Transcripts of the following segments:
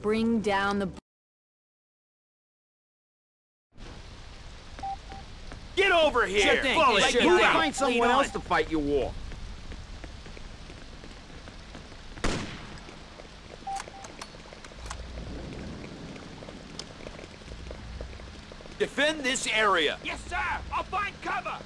Bring down the... Get over here! Sure thing. Full of Like shit. you Now. find someone else to fight your war. Defend this area. Yes, sir! I'll find cover!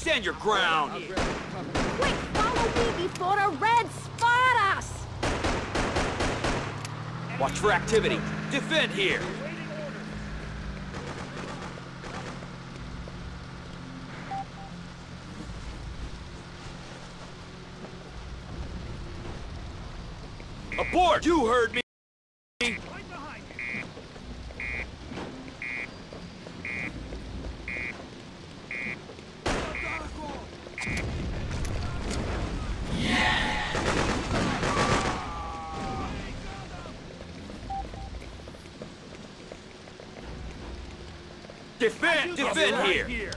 Stand your ground. Quick, follow me before the Reds spot us! Watch for activity. Defend here. Abort! You heard me! defend right here. here.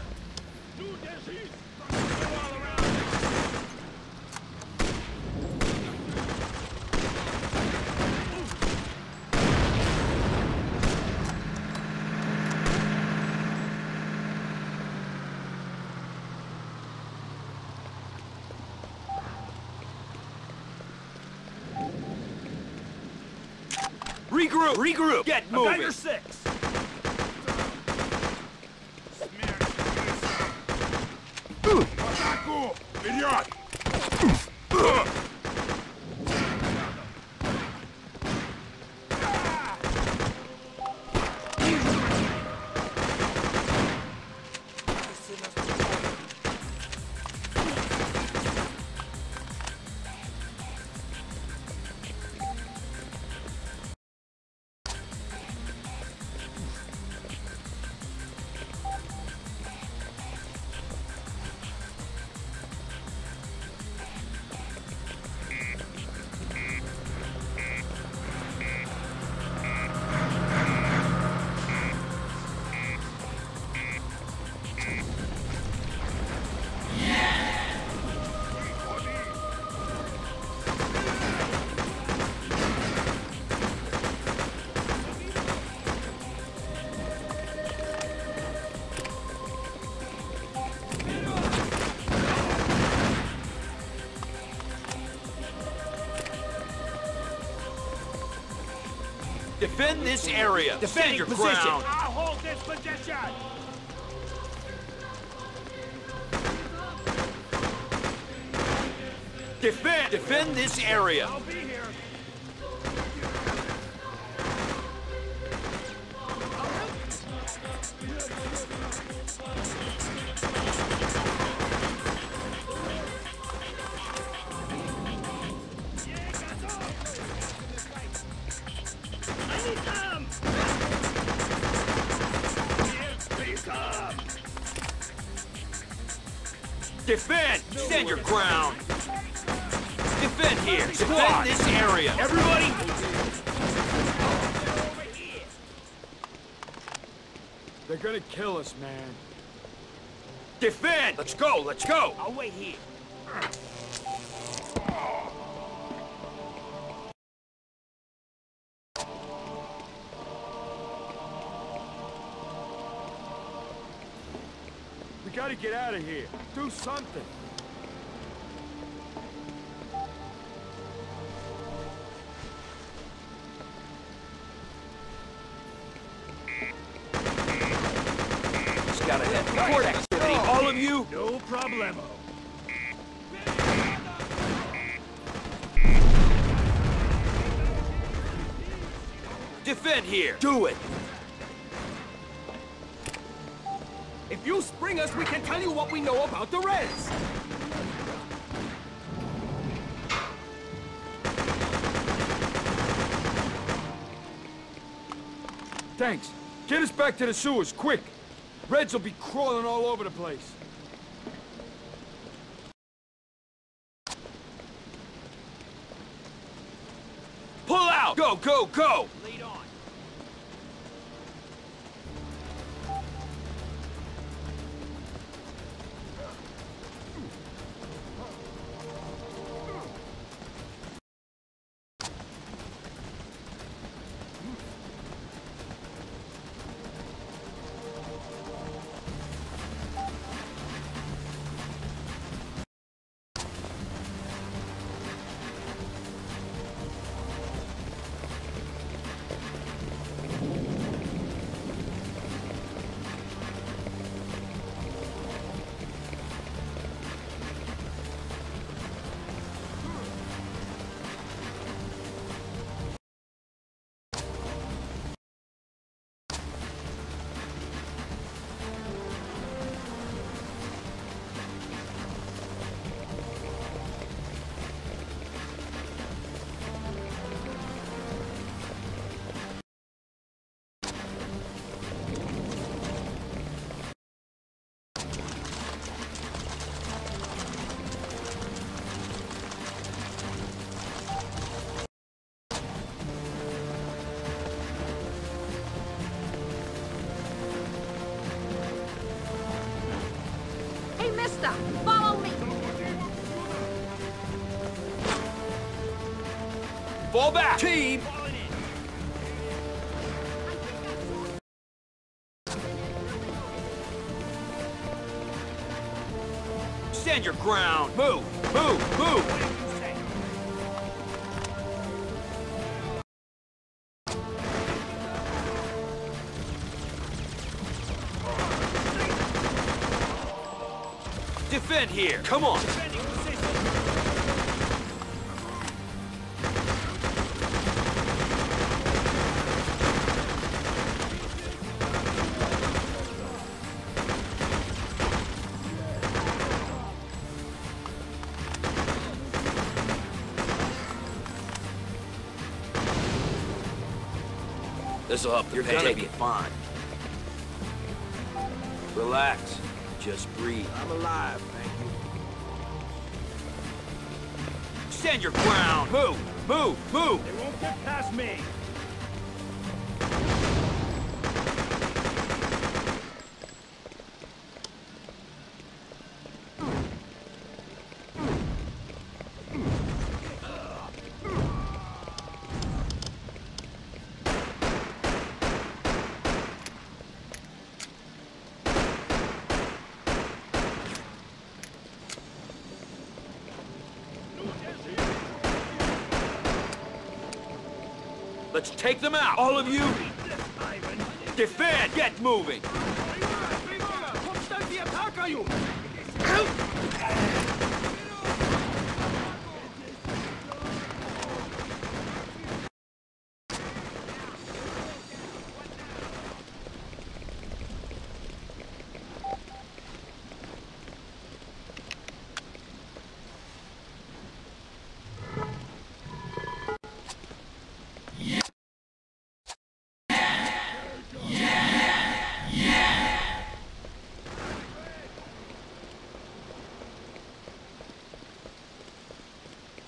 Regroup! Regroup! Get moving! Commander 6! Idiot! Defend this area! Defend Standing your position. ground! I'll hold this position! Defend! Defend this area! Defend! Stand your ground! Defend here! Defend this area! Everybody! They're gonna kill us, man. Defend! Let's go! Let's go! I'll wait here. Gotta get out of here. Do something. Scout ahead. Report activity, all of you! No problemo. Defend here! Do it! If you spring us, we can tell you what we know about the Reds. Thanks. Get us back to the sewers, quick. Reds will be crawling all over the place. Pull out! Go, go, go! Lead on. Fall back! Team! Stand your ground! Move! Move! Move! Defend here! Come on! This'll help the You're pain. gonna be fine. Relax. Just breathe. I'm alive, thank you. Stand your ground! Move! Move! Move! They won't get past me! Let's take them out! All of you! Defend! Get moving! Powstaj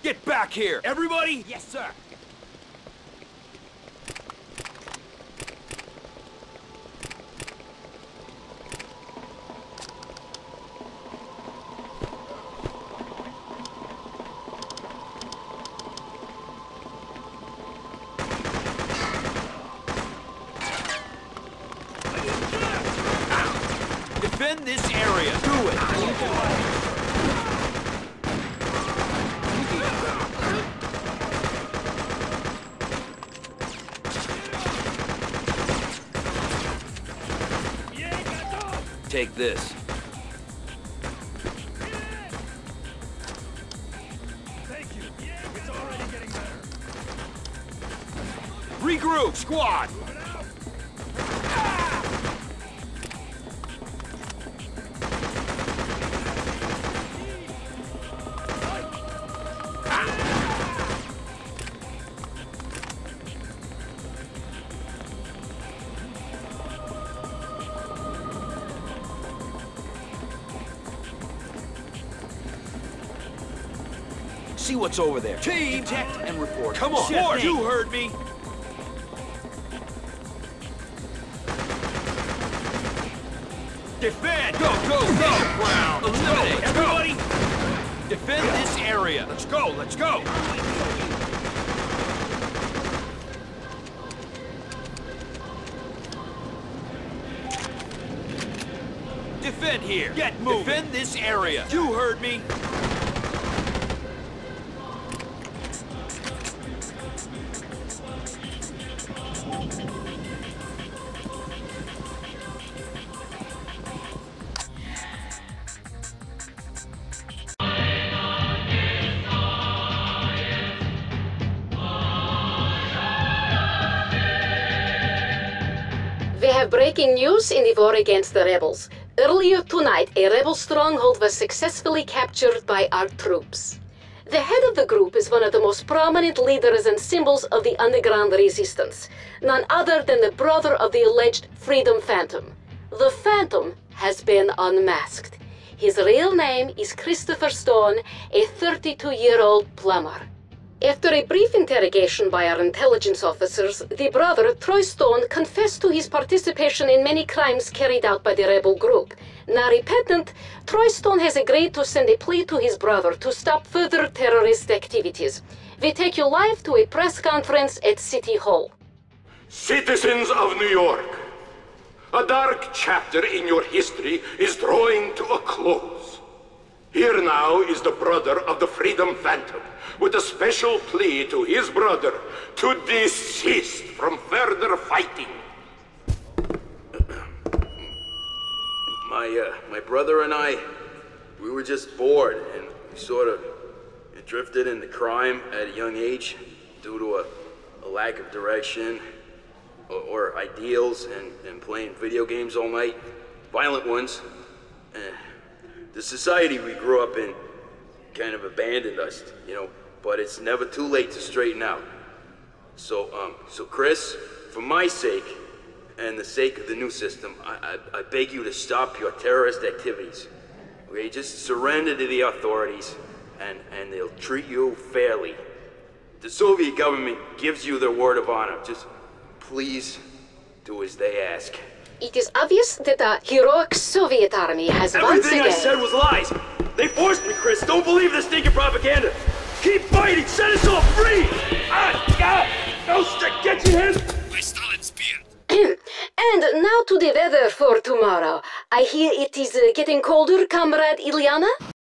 Get back here! Everybody! Yes, sir! Take this. Thank you! It's already getting better! Regroup, squad! See what's over there. Team! Detect and report. Come on, Chef you heard me! Defend! Go, go, go! Ground! Eliminate! Everybody! Defend this area! Let's go, let's go! Defend here! Get moving! Defend this area! You heard me! Breaking news in the war against the rebels. Earlier tonight, a rebel stronghold was successfully captured by our troops. The head of the group is one of the most prominent leaders and symbols of the underground resistance, none other than the brother of the alleged Freedom Phantom. The Phantom has been unmasked. His real name is Christopher Stone, a 32 year old plumber. After a brief interrogation by our intelligence officers, the brother, Troy Stone, confessed to his participation in many crimes carried out by the rebel group. Now repentant, Troy Stone has agreed to send a plea to his brother to stop further terrorist activities. We take you live to a press conference at City Hall. Citizens of New York, a dark chapter in your history is drawing to a close. Here now is the brother of the Freedom Phantom, with a special plea to his brother to desist from further fighting. My, uh, my brother and I, we were just bored, and we sort of drifted into crime at a young age due to a, a lack of direction or, or ideals and, and playing video games all night, violent ones. Uh, the society we grew up in kind of abandoned us, you know, but it's never too late to straighten out. So, um, so Chris, for my sake, and the sake of the new system, I, I, I beg you to stop your terrorist activities. Okay, just surrender to the authorities, and, and they'll treat you fairly. The Soviet government gives you their word of honor. Just please do as they ask. It is obvious that the heroic Soviet army has once Everything. I said was lies. They forced me, Chris. Don't believe this stinking propaganda. Keep fighting. Set us all free. Ah, ah, no, stick. Get your hands. and now to the weather for tomorrow. I hear it is uh, getting colder, comrade Ilyana?